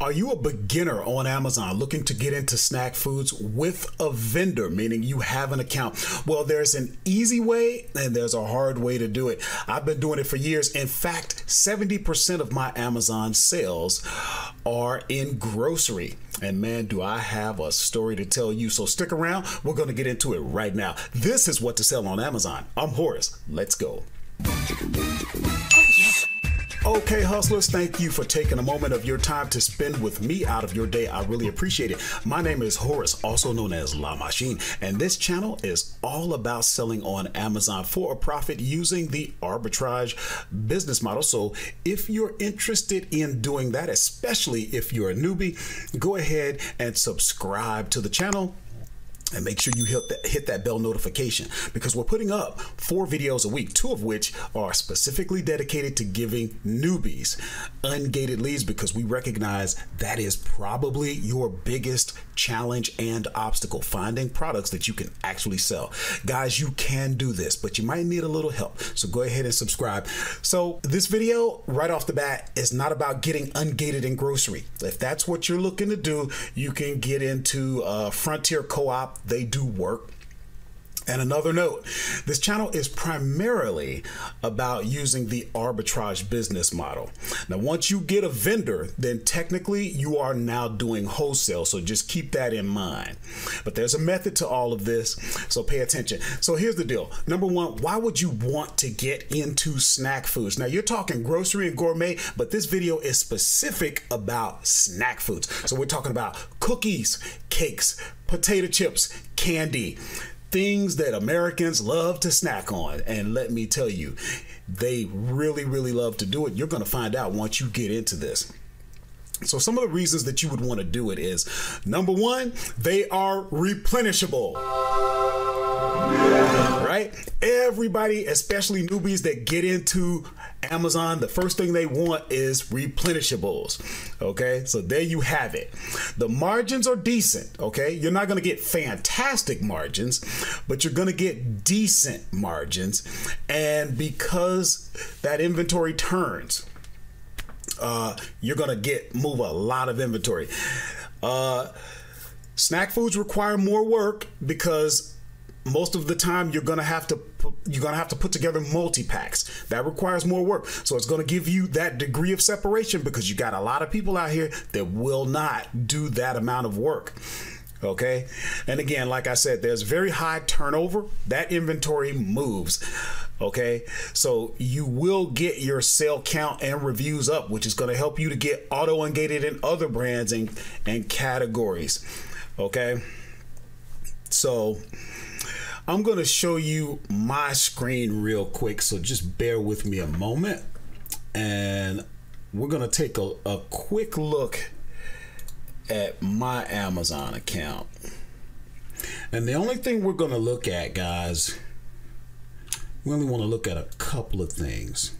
Are you a beginner on Amazon looking to get into snack foods with a vendor, meaning you have an account? Well, there's an easy way and there's a hard way to do it. I've been doing it for years. In fact, 70% of my Amazon sales are in grocery. And man, do I have a story to tell you. So stick around. We're going to get into it right now. This is what to sell on Amazon. I'm Horace. Let's go. Okay, hustlers, thank you for taking a moment of your time to spend with me out of your day. I really appreciate it. My name is Horace, also known as La Machine, and this channel is all about selling on Amazon for a profit using the arbitrage business model. So, if you're interested in doing that, especially if you're a newbie, go ahead and subscribe to the channel and make sure you hit that, hit that bell notification because we're putting up four videos a week, two of which are specifically dedicated to giving newbies ungated leads because we recognize that is probably your biggest challenge and obstacle finding products that you can actually sell. Guys, you can do this, but you might need a little help. So go ahead and subscribe. So this video right off the bat is not about getting ungated in grocery. If that's what you're looking to do, you can get into uh, Frontier Co-op they do work. And another note this channel is primarily about using the arbitrage business model. Now, once you get a vendor, then technically you are now doing wholesale. So just keep that in mind. But there's a method to all of this. So pay attention. So here's the deal number one, why would you want to get into snack foods? Now, you're talking grocery and gourmet, but this video is specific about snack foods. So we're talking about cookies, cakes, potato chips, candy, things that Americans love to snack on. And let me tell you, they really, really love to do it. You're going to find out once you get into this. So, some of the reasons that you would want to do it is number one, they are replenishable right? Everybody, especially newbies that get into Amazon, the first thing they want is replenishables. Okay, so there you have it. The margins are decent. Okay, you're not going to get fantastic margins, but you're going to get decent margins. And because that inventory turns, uh, you're going to get move a lot of inventory. Uh, snack foods require more work because most of the time you're gonna have to you're gonna have to put together multi-packs. That requires more work. So it's gonna give you that degree of separation because you got a lot of people out here that will not do that amount of work okay? And again like i said there's very high turnover. That inventory moves okay? So you will get your sale count and reviews up which is going to help you to get auto ungated in other brands and and categories okay? So I'm going to show you my screen real quick, so just bear with me a moment. And we're going to take a, a quick look at my Amazon account. And the only thing we're going to look at, guys, we only want to look at a couple of things.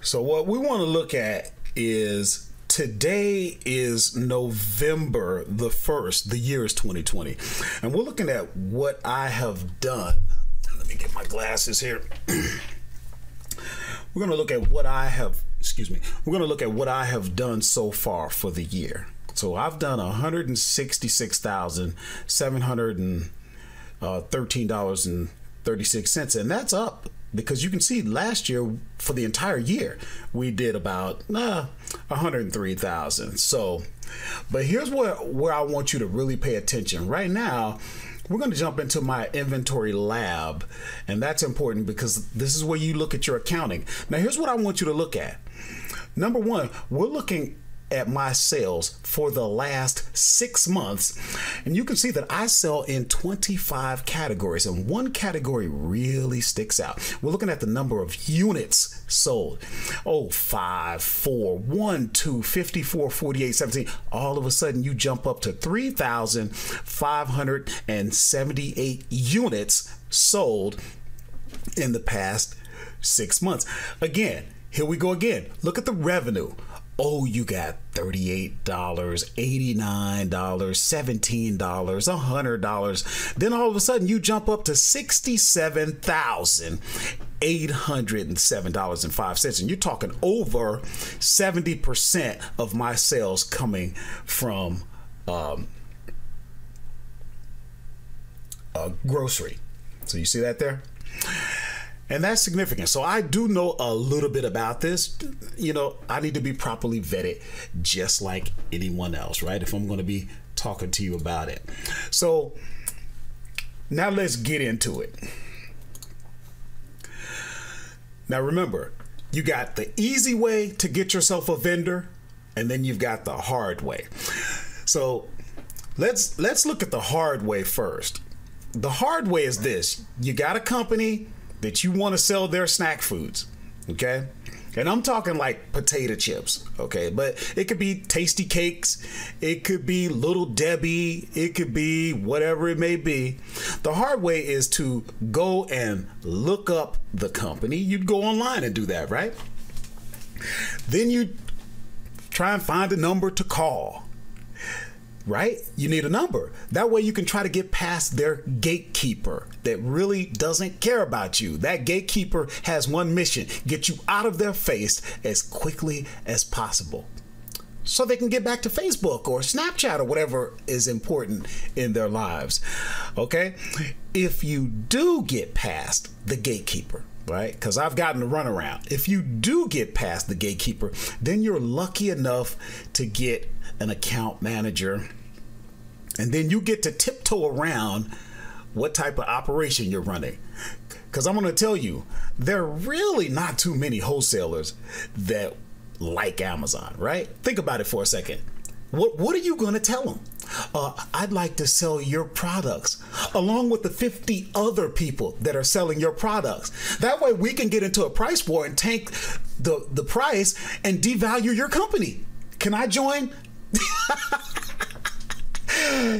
So what we want to look at is Today is November the 1st. The year is 2020. And we're looking at what I have done. Let me get my glasses here. we're going to look at what I have, excuse me, we're going to look at what I have done so far for the year. So I've done $166,713.36, uh, and that's up because you can see last year for the entire year we did about uh, 103,000. So, but here's where where I want you to really pay attention. Right now, we're going to jump into my inventory lab, and that's important because this is where you look at your accounting. Now, here's what I want you to look at. Number one, we're looking at my sales for the last six months, and you can see that I sell in 25 categories, and one category really sticks out. We're looking at the number of units sold. Oh, 5, 4, 1, 2, 54, 48, 17. All of a sudden, you jump up to 3,578 units sold in the past six months. Again, here we go again. Look at the revenue oh, you got $38, $89, $17, $100. Then all of a sudden you jump up to $67,807.05. And you're talking over 70% of my sales coming from um, a grocery. So you see that there? And that's significant. So I do know a little bit about this. You know, I need to be properly vetted just like anyone else, right? If I'm going to be talking to you about it. So now let's get into it. Now remember, you got the easy way to get yourself a vendor, and then you've got the hard way. So let's let's look at the hard way first. The hard way is this: you got a company that you want to sell their snack foods, okay? And I'm talking like potato chips, okay? But it could be Tastykakes, it could be Little Debbie, it could be whatever it may be. The hard way is to go and look up the company. You'd go online and do that, right? Then you try and find a number to call right? You need a number. That way you can try to get past their gatekeeper that really doesn't care about you. That gatekeeper has one mission get you out of their face as quickly as possible. So they can get back to Facebook or Snapchat or whatever is important in their lives. Okay? If you do get past the gatekeeper, right? Because I've gotten the runaround. If you do get past the gatekeeper, then you're lucky enough to get an account manager. And then you get to tiptoe around what type of operation you're running. Because I'm going to tell you, there are really not too many wholesalers that like Amazon, right? Think about it for a second. What, what are you going to tell them? Uh, I'd like to sell your products along with the 50 other people that are selling your products. That way we can get into a price war and tank the, the price and devalue your company. Can I join?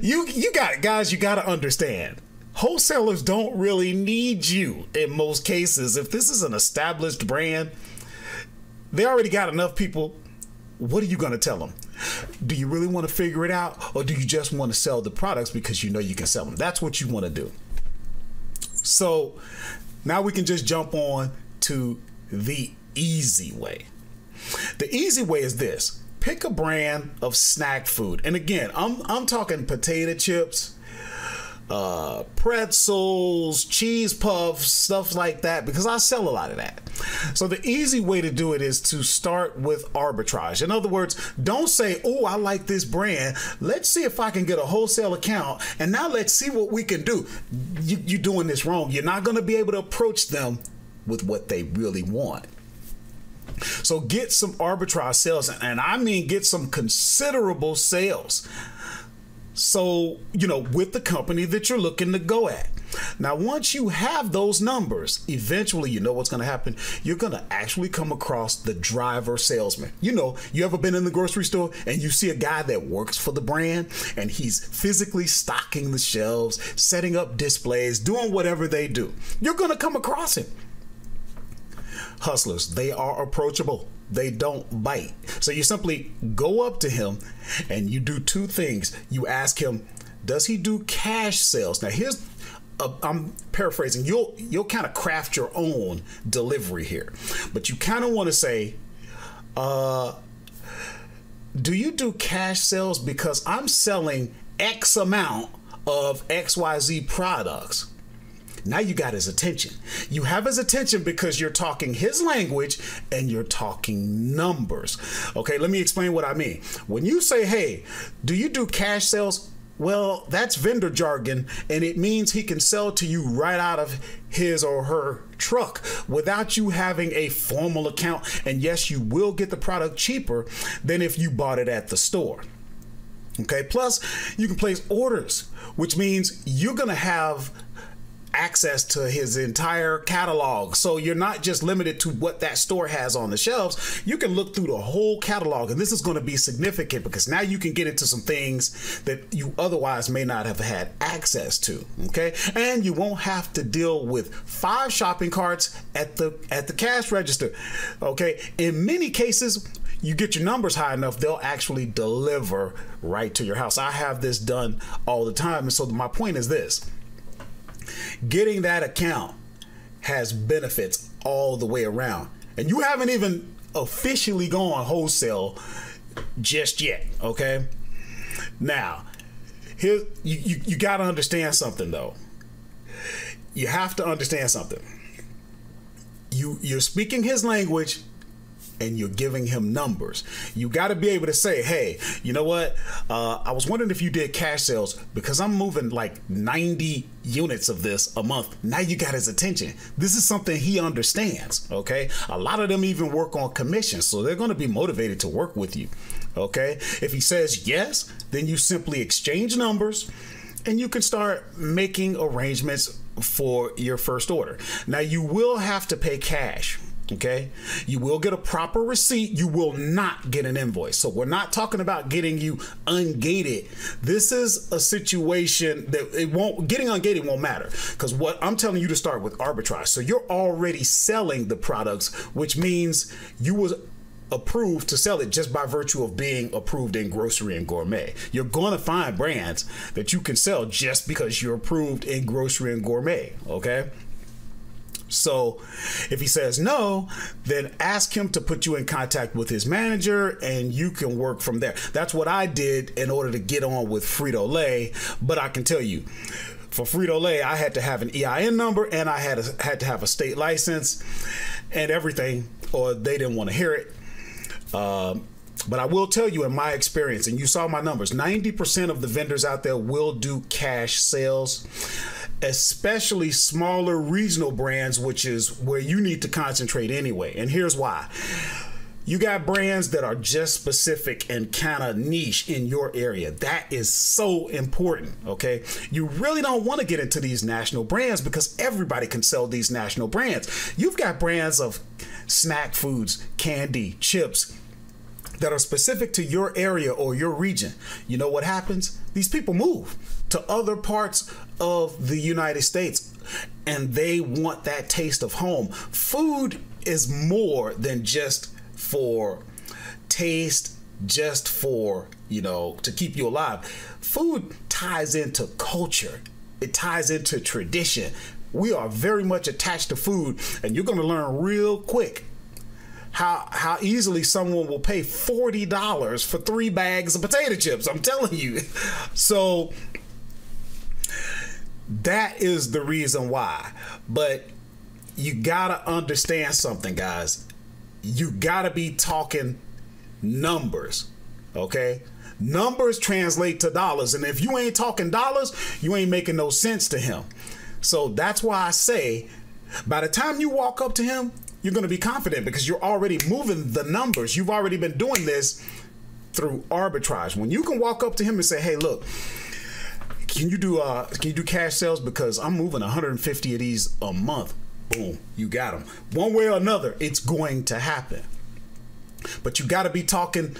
you you got it, guys. You got to understand. Wholesalers don't really need you in most cases. If this is an established brand, they already got enough people. What are you going to tell them? Do you really want to figure it out, or do you just want to sell the products because you know you can sell them? That's what you want to do. So now we can just jump on to the easy way. The easy way is this pick a brand of snack food. And again, I'm I'm talking potato chips, uh, pretzels, cheese puffs, stuff like that, because I sell a lot of that. So the easy way to do it is to start with arbitrage. In other words, don't say, "Oh, I like this brand. Let's see if I can get a wholesale account, and now let's see what we can do." You, you're doing this wrong. You're not going to be able to approach them with what they really want. So get some arbitrage sales, and I mean get some considerable sales. So, you know, with the company that you're looking to go at. Now, once you have those numbers, eventually you know what's going to happen. You're going to actually come across the driver salesman. You know, you ever been in the grocery store and you see a guy that works for the brand and he's physically stocking the shelves, setting up displays, doing whatever they do. You're going to come across him hustlers. They are approachable. They don't bite. So you simply go up to him and you do two things. You ask him, does he do cash sales? Now here's uh, I'm paraphrasing. You'll you'll kind of craft your own delivery here, but you kind of want to say, uh, "Do you do cash sales? Because I'm selling X amount of X Y Z products." Now you got his attention. You have his attention because you're talking his language and you're talking numbers. Okay, let me explain what I mean. When you say, hey, do you do cash sales? Well, that's vendor jargon, and it means he can sell to you right out of his or her truck without you having a formal account. And yes, you will get the product cheaper than if you bought it at the store. Okay, plus you can place orders, which means you're gonna have access to his entire catalog. So you're not just limited to what that store has on the shelves. You can look through the whole catalog. And this is going to be significant because now you can get into some things that you otherwise may not have had access to. Okay. And you won't have to deal with five shopping carts at the at the cash register. Okay. In many cases, you get your numbers high enough, they'll actually deliver right to your house. I have this done all the time. And so my point is this getting that account has benefits all the way around. And you haven't even officially gone wholesale just yet, okay? Now, here you, you, you got to understand something though. You have to understand something. You you're speaking his language and you're giving him numbers. You got to be able to say, hey, you know what? Uh, I was wondering if you did cash sales because I'm moving like 90 units of this a month. Now you got his attention. This is something he understands. Okay. A lot of them even work on commission, so they're going to be motivated to work with you. Okay. If he says yes, then you simply exchange numbers and you can start making arrangements for your first order. Now you will have to pay cash Okay. You will get a proper receipt. You will not get an invoice. So we're not talking about getting you ungated. This is a situation that it won't, getting ungated won't matter because what I'm telling you to start with arbitrage. So you're already selling the products, which means you was approved to sell it just by virtue of being approved in grocery and gourmet. You're going to find brands that you can sell just because you're approved in grocery and gourmet. Okay. So if he says no, then ask him to put you in contact with his manager and you can work from there. That's what I did in order to get on with Frito Lay. But I can tell you, for Frito Lay, I had to have an EIN number and I had a, had to have a state license and everything, or they didn't want to hear it. Um, but I will tell you, in my experience, and you saw my numbers, 90% of the vendors out there will do cash sales especially smaller regional brands, which is where you need to concentrate anyway. And here's why. You got brands that are just specific and kind of niche in your area. That is so important, okay? You really don't want to get into these national brands because everybody can sell these national brands. You've got brands of snack foods, candy, chips, that are specific to your area or your region. You know what happens? These people move to other parts of the United States and they want that taste of home. Food is more than just for taste, just for, you know, to keep you alive. Food ties into culture, it ties into tradition. We are very much attached to food, and you're going to learn real quick how how easily someone will pay forty dollars for three bags of potato chips. I'm telling you. So that is the reason why. But you gotta understand something, guys. You gotta be talking numbers. Okay? Numbers translate to dollars. And if you ain't talking dollars, you ain't making no sense to him. So that's why I say by the time you walk up to him, you're to be confident because you're already moving the numbers. You've already been doing this through arbitrage. When you can walk up to him and say, "Hey, look, can you do uh can you do cash sales because I'm moving 150 of these a month." Boom, you got them. One way or another, it's going to happen. But you got to be talking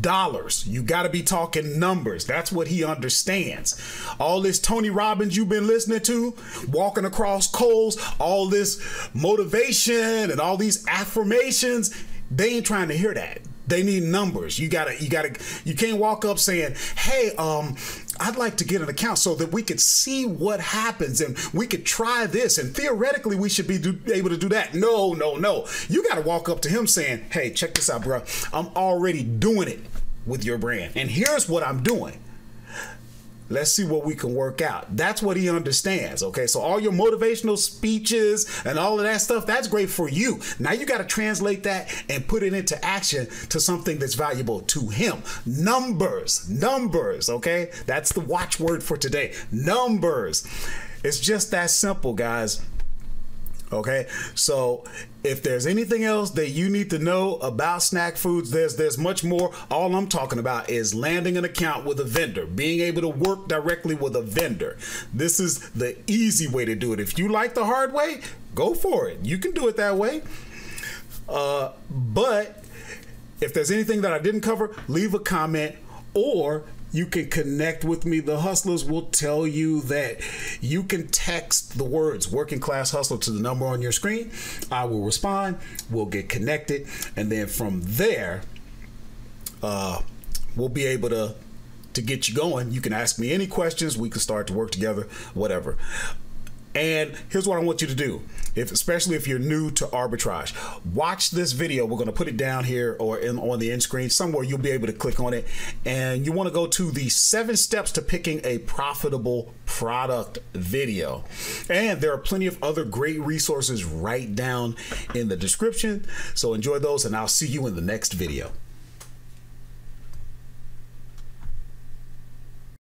dollars. You got to be talking numbers. That's what he understands. All this Tony Robbins you've been listening to, walking across coals, all this motivation and all these affirmations, they ain't trying to hear that. They need numbers. You gotta, you gotta, you can't walk up saying, "Hey, um, I'd like to get an account so that we could see what happens and we could try this and theoretically we should be do, able to do that." No, no, no. You gotta walk up to him saying, "Hey, check this out, bro. I'm already doing it with your brand, and here's what I'm doing." Let's see what we can work out. That's what he understands. Okay. So all your motivational speeches and all of that stuff, that's great for you. Now you got to translate that and put it into action to something that's valuable to him. Numbers, numbers. Okay. That's the watchword for today. Numbers. It's just that simple, guys. Okay, so if there's anything else that you need to know about snack foods, there's there's much more. All I'm talking about is landing an account with a vendor, being able to work directly with a vendor. This is the easy way to do it. If you like the hard way, go for it. You can do it that way. Uh, but if there's anything that I didn't cover, leave a comment or you can connect with me. The hustlers will tell you that you can text the words working class hustler to the number on your screen. I will respond, we'll get connected, and then from there, uh, we'll be able to to get you going. You can ask me any questions. We can start to work together, whatever. And here's what I want you to do. If especially if you're new to arbitrage, watch this video. We're going to put it down here or in, on the end screen somewhere. You'll be able to click on it, and you want to go to the seven steps to picking a profitable product video. And there are plenty of other great resources right down in the description. So enjoy those, and I'll see you in the next video.